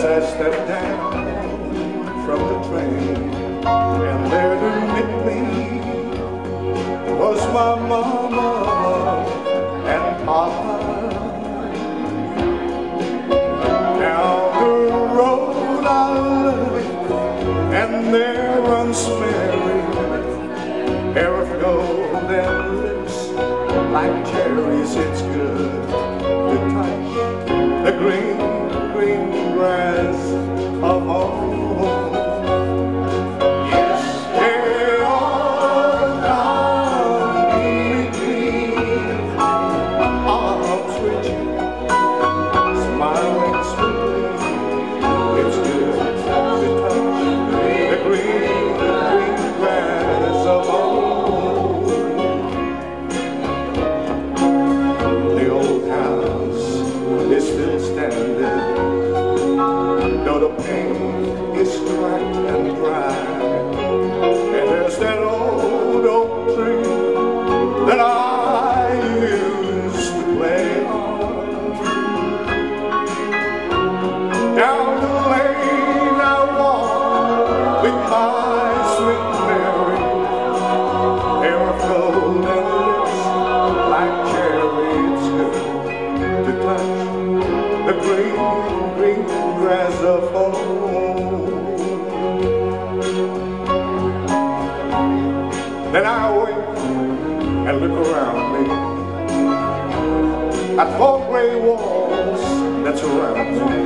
I stepped down from the train, and there to meet me was my mama and papa. Down the road I love and there runs Mary, hair of gold and lips like cherries. It's good is still standing, though the paint is cracked and dry. Grass of home. Then I wait and look around me at four gray walls that surround me.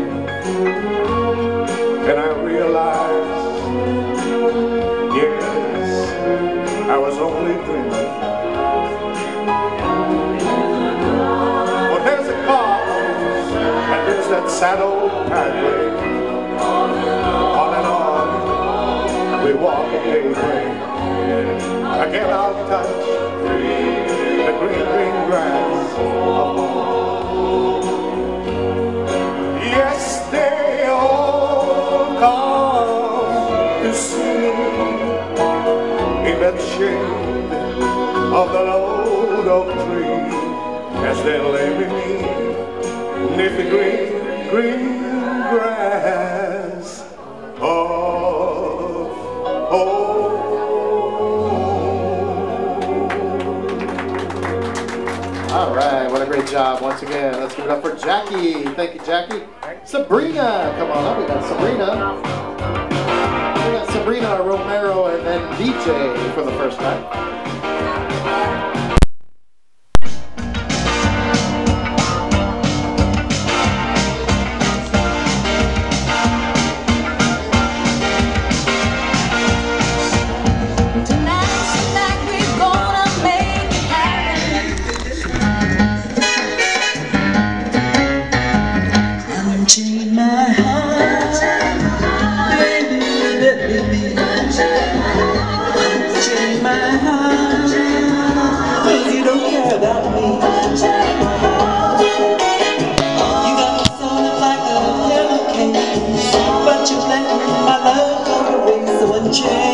And I realize, yes, I was only dreaming. That sad old pathway. On and on, we walk daybreak. Again I'll touch the green, green grass of home. Yes, they all come to see me in that shade of that old oak tree as they lay beneath neath the green, green grass of home. All right, what a great job once again. Let's give it up for Jackie. Thank you, Jackie. Sabrina, come on up. We got Sabrina. We got Sabrina Romero and then DJ for the first time. what you've my love, go away so unchanged.